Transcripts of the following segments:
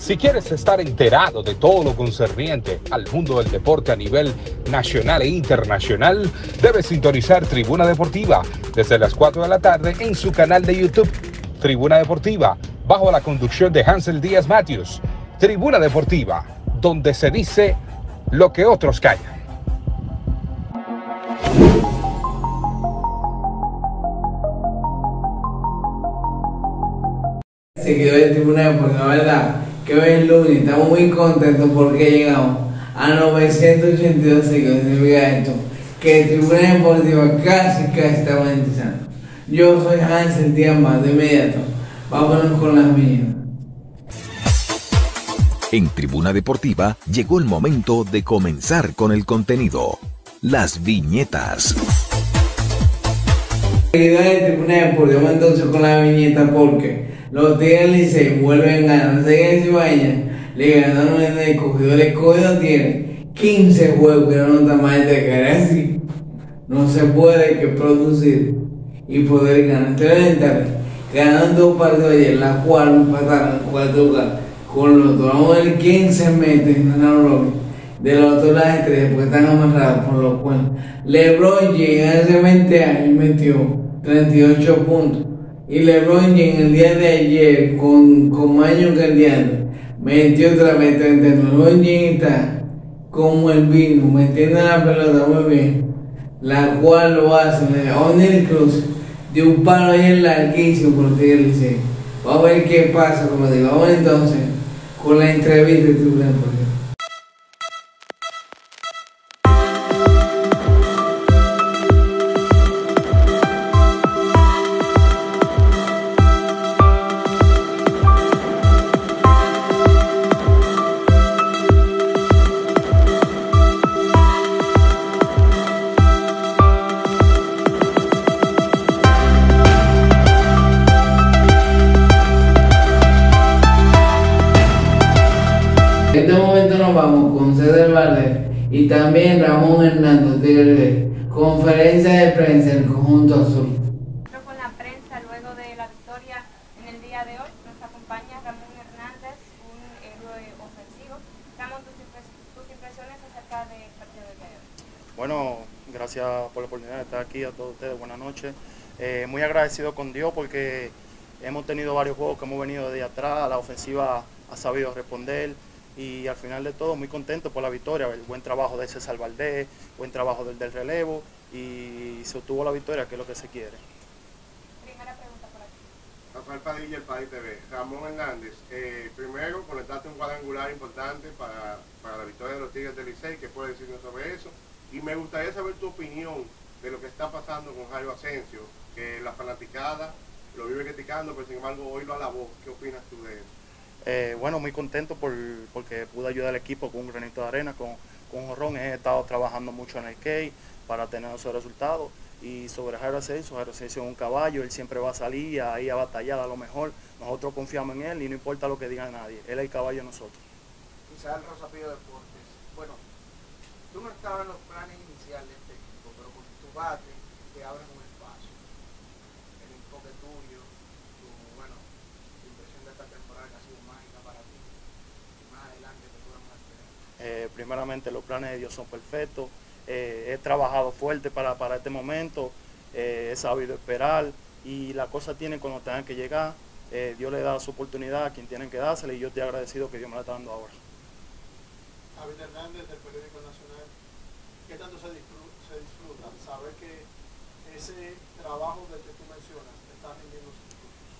Si quieres estar enterado de todo lo concerniente al mundo del deporte a nivel nacional e internacional, debes sintonizar Tribuna Deportiva desde las 4 de la tarde en su canal de YouTube, Tribuna Deportiva, bajo la conducción de Hansel Díaz Matthews. Tribuna Deportiva, donde se dice lo que otros callan. Seguidores de Tribuna Deportiva, ¿verdad? Que hoy es lunes, estamos muy contentos porque llegamos a 982 seguidores. Significa esto, que Tribuna Deportiva casi casi está monetizando. Yo soy Hansel más de inmediato. Vámonos con las mías. En Tribuna Deportiva llegó el momento de comenzar con el contenido. Las viñetas. Seguidores de Tribuna Deportiva, entonces con la viñeta porque los Tigres Licey vuelven a ganar. Seguidores de Ibaña le ganaron en el cogido. El escogido tiene 15 juegos que no más de así. No se puede que producir y poder ganar. Entonces, ganaron dos partidos ayer, la cual empataron en cuarto lugar con los a ver quién se mete en de los otros las estrellas porque están amarrados por los cuernos. LeBron llega hace 20 años y metió 38 puntos. Y LeBron James el día de ayer, con, con de metió otra vez 39. LeBron James está como el vino, metiendo la pelota muy bien. La cual lo hace, O'Neal Cruz de un palo ahí en larguísimo por Tigre Licey. Vamos a ver qué pasa, como digo. Vamos entonces con la entrevista de Tribuna y también Ramón Hernández Tigre, conferencia de prensa del conjunto azul. Con la prensa luego de la victoria en el día de hoy nos acompaña Ramón Hernández, un héroe ofensivo. Ramón, tus impresiones acerca del partido del día de hoy. Bueno, gracias por la oportunidad de estar aquí a todos ustedes. Buenas noches. Eh, muy agradecido con Dios porque hemos tenido varios juegos que hemos venido de atrás. La ofensiva ha sabido responder y al final de todo muy contento por la victoria. El buen trabajo de César Valdés, buen trabajo del, del relevo y se obtuvo la victoria que es lo que se quiere. Primera pregunta por aquí. Rafael Padilla, el País TV. Ramón Hernández, eh, primero conectaste un cuadrangular importante para, para la victoria de los Tigres del Licey, ¿qué puedes decirnos sobre eso? Y me gustaría saber tu opinión de lo que está pasando con Jairo Asensio, que la fanaticada lo vive criticando, pero sin embargo hoy lo alabó. ¿Qué opinas tú de eso? Eh, bueno, muy contento por, porque pude ayudar al equipo con un granito de arena, con, con Jorrón. He estado trabajando mucho en el Key para tener esos resultados. Y sobre Jairo Asensio, Jairo Asensio es un caballo, él siempre va a salir ahí a batallar a lo mejor. Nosotros confiamos en él y no importa lo que diga nadie. Él es el caballo de nosotros. Isabel Rosapillo Deportes. Bueno, tú no estabas en los planes iniciales de este equipo, pero con tu bate te abren un espacio. El enfoque tuyo, tu, bueno, tu impresión de esta temporada que ha sido mágica para ti. Y más adelante te puedan más esperar. Eh, primeramente los planes de Dios son perfectos. Eh, he trabajado fuerte para, para este momento, eh, he sabido esperar y las cosas tienen cuando tengan que llegar. Eh, Dios le da su oportunidad a quien tienen que dársela y yo estoy agradecido que Dios me la está dando ahora. Javier Hernández del Periódico Nacional, ¿qué tanto se disfruta, se disfruta saber que ese trabajo del que tú mencionas está rindiendo?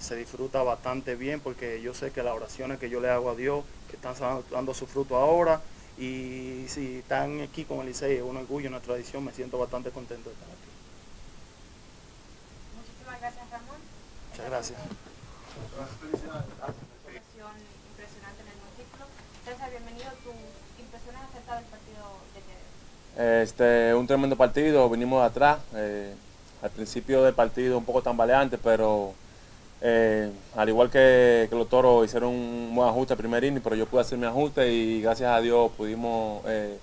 Se disfruta bastante bien porque yo sé que las oraciones que yo le hago a Dios, que están dando su fruto ahora, y si están aquí con el Licey, es un orgullo, una tradición, me siento bastante contento de estar aquí. Muchísimas gracias, Ramón. Muchas gracias. Impresión impresionante en el montículo. César, bienvenido. Tus impresiones acerca del partido del día de hoy. Este, un tremendo partido, vinimos de atrás. eh, al principio del partido un poco tambaleante, pero eh, al igual que, los toros hicieron un buen ajuste al primer inning, pero yo pude hacer mi ajuste y gracias a Dios pudimos eh,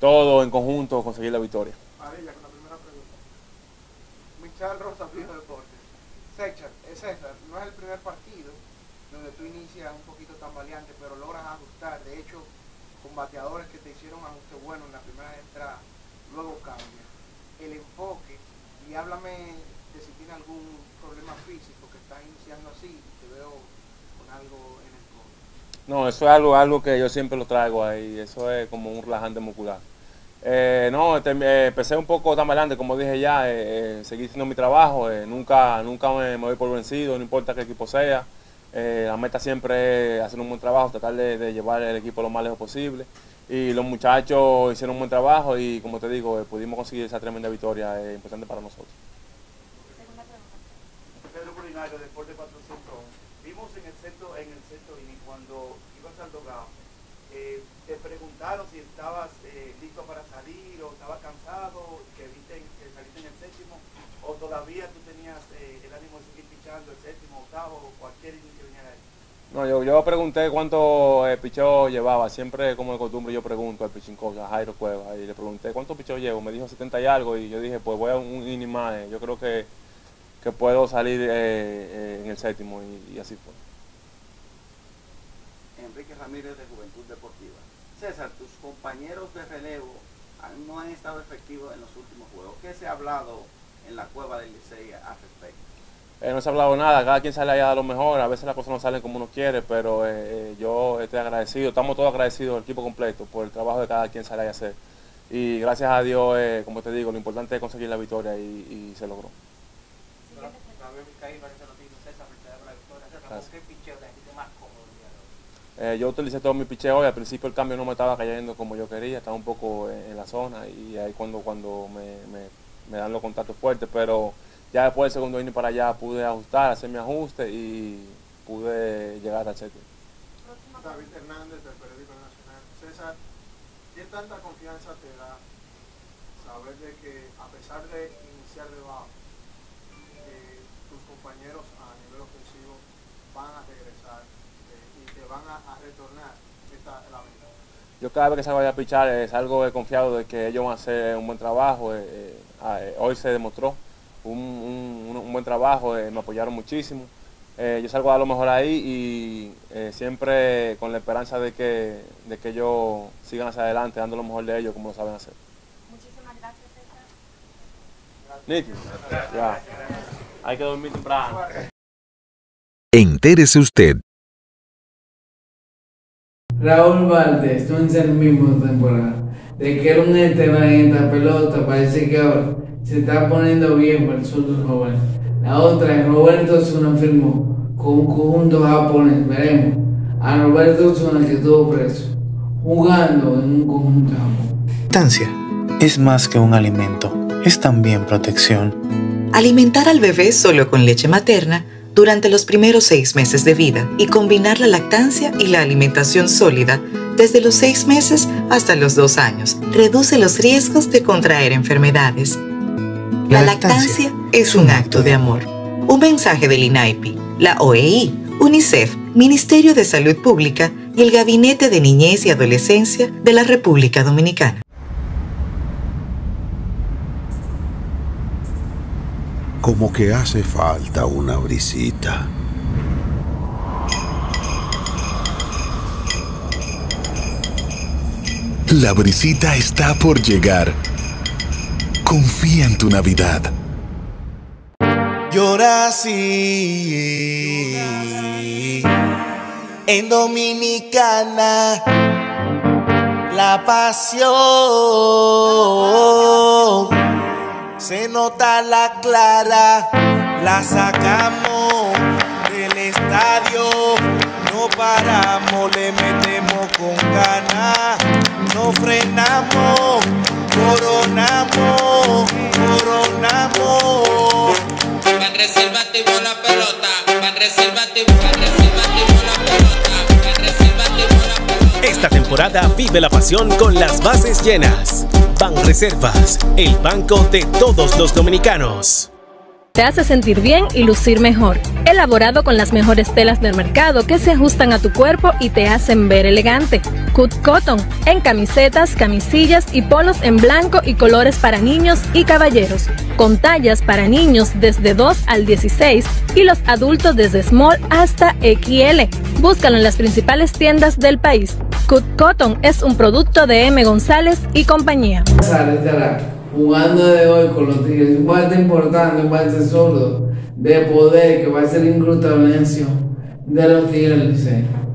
todo en conjunto conseguir la victoria. Amarilla, con la primera pregunta. Michal Rosapillo Deportes. César, César, no es el primer partido donde donde tú inicias un poquito tambaleante, pero logras ajustar. De hecho, con bateadores que te hicieron ajuste bueno en la primera entrada, luego cambia. El enfoque, y háblame si tiene algún problema físico que estás iniciando así, te veo con algo en el codo. No, eso es algo, algo que yo siempre lo traigo ahí, eso es como un relajante muscular. Eh, no, te- eh, empecé un poco tambaleante, como dije ya, eh, eh, seguí haciendo mi trabajo, nunca, nunca me, me voy por vencido, no importa qué equipo sea. La meta siempre es hacer un buen trabajo, tratar de, de llevar el equipo lo más lejos posible. Y los muchachos hicieron un buen trabajo y como te digo, pudimos conseguir esa tremenda victoria importante para nosotros. Segunda pregunta. Pedro Culinario, Deporte 401. Vimos en el centro, en el centro inning cuando ibas al dogado, eh, te preguntaron si estabas eh, listo para salir o estabas cansado, que, viste, que saliste en el séptimo, o todavía tú tenías eh, el ánimo de seguir pichando el séptimo, octavo, o cualquier inning que viniera ahí. No, yo, yo pregunté cuánto eh, picheo llevaba. Siempre, como de costumbre, yo pregunto al pitching coach, a Jairo Cueva, y le pregunté cuánto picheo llevo. Me dijo 70 y algo, y yo dije, pues voy a un inning más. eh, Yo creo que, que puedo salir eh, eh, en el séptimo, y, y así fue. Enrique Ramírez de Juventud Deportiva. César, tus compañeros de relevo han- no han estado efectivos en los últimos juegos. ¿Qué se ha hablado en la cueva del Licey al respecto? Eh, no se ha hablado nada, cada quien sale allá a lo mejor, a veces las cosas no salen como uno quiere, pero yo estoy agradecido, estamos todos agradecidos, el equipo completo, por el trabajo de cada quien sale a hacer. Y gracias a Dios, como te digo, lo importante es conseguir la victoria y, y se logró. Siguiente pregunta. ¿Qué picheo te sentiste más cómodo? Eh, yo utilicé todo mi picheo y al principio el cambio no me estaba cayendo como yo quería, estaba un poco en, en la zona y ahí cuando, cuando me, me- me dan los contactos fuertes, pero ya después del segundo inning para allá pude ajustar, hacer mi ajuste y pude llegar al séptimo. Próxima David. Hernández del Periódico Nacional. César, ¿qué tanta confianza te da saber de que a pesar de iniciar debajo, eh, tus compañeros a nivel ofensivo van a regresar eh, y te van a, a retornar esta la? Yo cada vez que salgo a pichar eh, salgo eh, confiado de que ellos van a hacer un buen trabajo. eh, eh, ah, eh, hoy se demostró un, un- buen trabajo, eh, me apoyaron muchísimo. Eh, yo salgo a lo mejor ahí y eh, siempre con la esperanza de que, de que ellos sigan hacia adelante, dando lo mejor de ellos como lo saben hacer. Muchísimas gracias, César. Nítido. Ya. Hay que dormir temprano. Entérese usted Raúl Valdés no es el mismo temporada. De que era un estelar en esta pelota, parece que ahora se está poniendo viejo el sur joven. La otra es Roberto Zuna firmó con un conjunto japonés. Veremos a Roberto Zuna que estuvo preso, jugando en un conjunto japonés. Lactancia es más que un alimento, es también protección. Alimentar al bebé solo con leche materna durante los primeros seis meses de vida y combinar la lactancia y la alimentación sólida desde los seis meses hasta los dos años reduce los riesgos de contraer enfermedades. La lactancia es un acto de amor. Un mensaje del INAIPI, la OEI, UNICEF, Ministerio de Salud Pública y el Gabinete de Niñez y Adolescencia de la República Dominicana. Como que hace falta una brisita. La brisita está por llegar. Confía en tu Navidad. Llora así en Dominicana la pasión se nota la clara la sacamos del estadio. No paramos le metemos con ganas no frenamos coronamos coronamos. Van reservativo la pelota, van reservativo, van reservativo la pelota, van reservativo la pelota. Esta temporada vive la pasión con las bases llenas. Ban Reservas, el banco de todos los dominicanos. te hace sentir bien y lucir mejor. Elaborado con las mejores telas del mercado que se ajustan a tu cuerpo y te hacen ver elegante. Cut Cotton, en camisetas, camisillas y polos en blanco y colores para niños y caballeros, con tallas para niños desde 2 al 16 y los adultos desde small hasta XL. Búscalo en las principales tiendas del país. Cut Cotton es un producto de M. González y compañía. Jugando de hoy con los Tigres, un parte importante, un parte sordo de poder que va a ser incrustable de los Tigres del Liceo.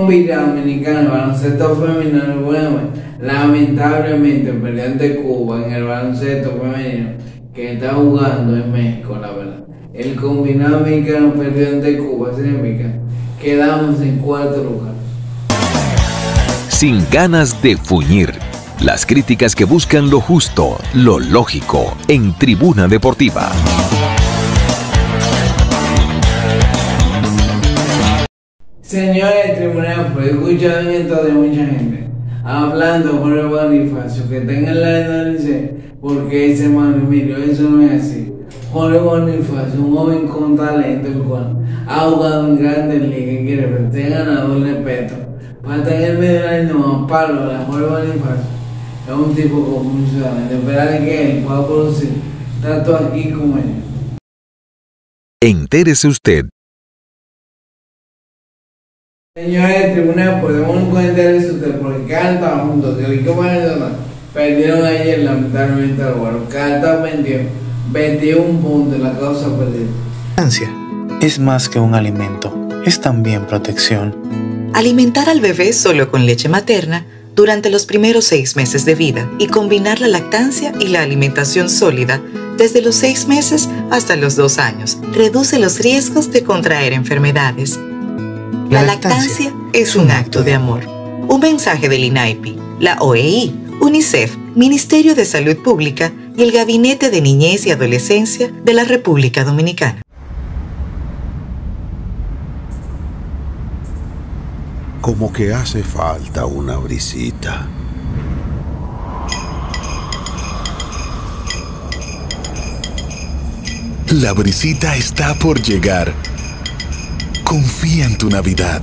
Combina dominicano, baloncesto femenino, bueno, lamentablemente perdió ante Cuba en el baloncesto femenino que está jugando en México, la verdad. El combinado mexicano perdió ante Cuba, significa quedamos en cuarto lugar. Sin ganas de fuñir. Las críticas que buscan lo justo, lo lógico, en Tribuna Deportiva. Señores de Tribuna pues escuchado esto de mucha gente hablando con el Bonifacio, que tengan la análisis, porque ese hermano Emilio, eso no es así. Jorge Bonifacio, un joven con talento, el cual ha jugado en grandes ligas y quiere ver, ganado el respeto. Para tener medio año a palo de Jorge Bonifacio, es un tipo con mucho talento. Esperar que él pueda producir tanto aquí como allá. Entérese usted Señores de tribunal, podemos encontrar eso porque cantan juntos, que hoy como perdieron ayer lamentablemente al Guaro. Canta vendió 21 puntos la causa perdida. Es más que un alimento, es también protección. Alimentar al bebé solo con leche materna durante los primeros seis meses de vida y combinar la lactancia y la alimentación sólida desde los seis meses hasta los dos años reduce los riesgos de contraer enfermedades la lactancia es un acto de amor. Un mensaje del INAIPI, la OEI, UNICEF, Ministerio de Salud Pública y el Gabinete de Niñez y Adolescencia de la República Dominicana. Como que hace falta una brisita. La brisita está por llegar Confía en tu Navidad.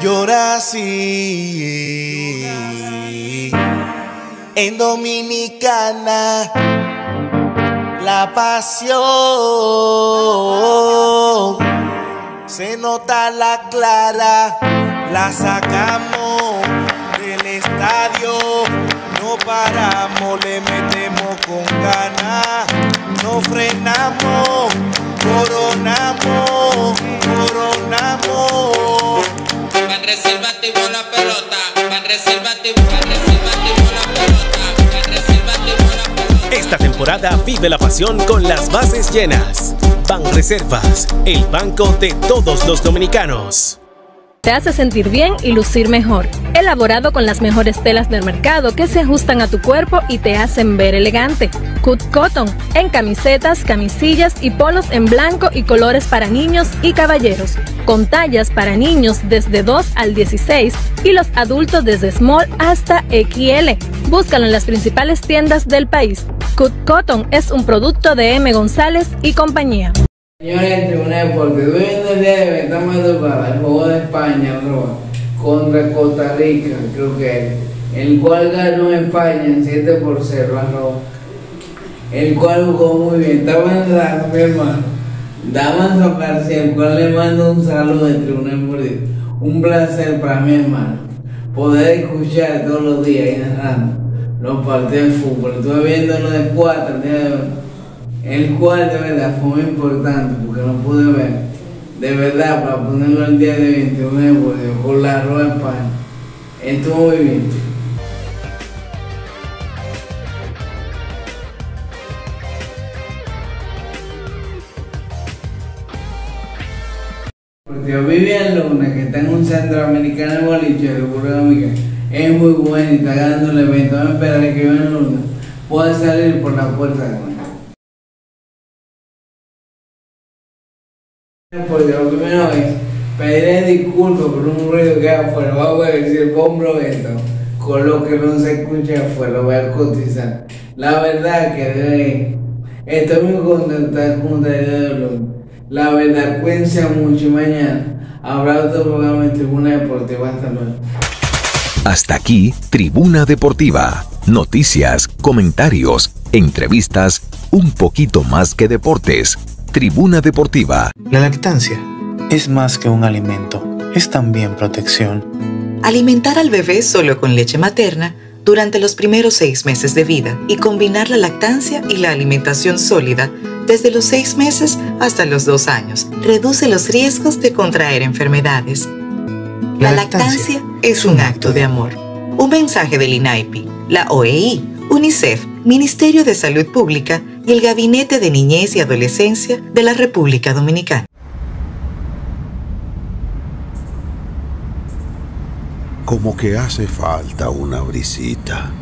Llora así. En Dominicana la pasión se nota la clara la sacamos del estadio. No paramos le metemos con ganas no frenamos coronamos, coronamos. Van reservativo la pelota, van reservativo, van reservativo la pelota, van reservativo la pelota. Esta temporada vive la pasión con las bases llenas. Ban Reservas, el banco de todos los dominicanos te hace sentir bien y lucir mejor. Elaborado con las mejores telas del mercado que se ajustan a tu cuerpo y te hacen ver elegante. Cut Cotton, en camisetas, camisillas y polos en blanco y colores para niños y caballeros, con tallas para niños desde 2 al 16 y los adultos desde small hasta XL. Búscalo en las principales tiendas del país. Cut Cotton es un producto de M. González y compañía. Señores, Tribuna Deporte, estoy viendo el día de hoy, estamos para el juego de España contra Costa Rica, creo que el cual ganó España en 7 por 0 el cual jugó muy bien, estaba en la mi hermano, Damaso García, el cual le mando un saludo de Tribuna Deporte, un placer para mi hermano, poder escuchar todos los días y narrando los partidos de fútbol, estuve viendo lo de cuatro el día de hoy el cual de verdad fue muy importante porque no pude ver, de verdad, para ponerlo el día de 21 de con la España. Estuvo muy bien. Porque Vivian Luna, que está en un centro americano de boliche de República es muy bueno y está ganando el evento. Vamos a esperar que Vivian Luna pueda salir por la puerta de por la primera vez Pediré disculpas por un ruido que hay afuera. Vamos a el hombro esto, con lo que no se escucha afuera, voy a cotizar. La verdad que estoy muy contento con ustedes. La verdad, cuídense mucho y mañana habrá otro programa en Tribuna Deportiva. Hasta. Hasta aquí, Tribuna Deportiva. Noticias, comentarios, entrevistas, un poquito más que deportes. Tribuna Deportiva. La lactancia es más que un alimento, es también protección. Alimentar al bebé solo con leche materna durante los primeros seis meses de vida y combinar la lactancia y la alimentación sólida desde los seis meses hasta los dos años reduce los riesgos de contraer enfermedades. La, lactancia, es un acto de amor. Un mensaje del INAIPI, la OEI, UNICEF, Ministerio de Salud Pública y el Gabinete de Niñez y Adolescencia de la República Dominicana. Como que hace falta una brisita.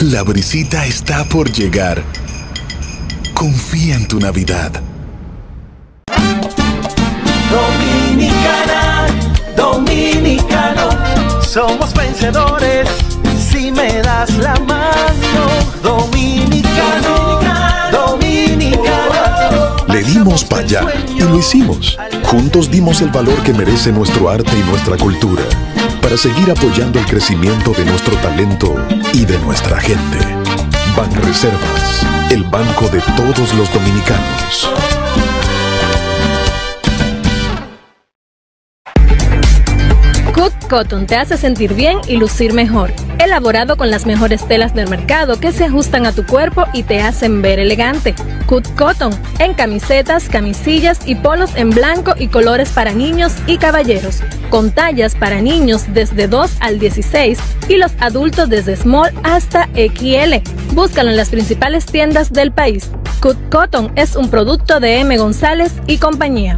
La brisita está por llegar. Confía en tu Navidad. Dominicano, somos vencedores si me das la mano. Dominicano, dominicano. Le dimos para allá y lo hicimos. Juntos dimos el valor que merece nuestro arte y nuestra cultura para seguir apoyando el crecimiento de nuestro talento y de nuestra gente. Banreservas, el banco de todos los dominicanos. Cotton te hace sentir bien y lucir mejor. Elaborado con las mejores telas del mercado que se ajustan a tu cuerpo y te hacen ver elegante. Cook Cotton en camisetas, camisillas y polos en blanco y colores para niños y caballeros. Con tallas para niños desde 2 al 16 y los adultos desde small hasta XL. Búscalo en las principales tiendas del país. Cook Cotton es un producto de M. González y compañía.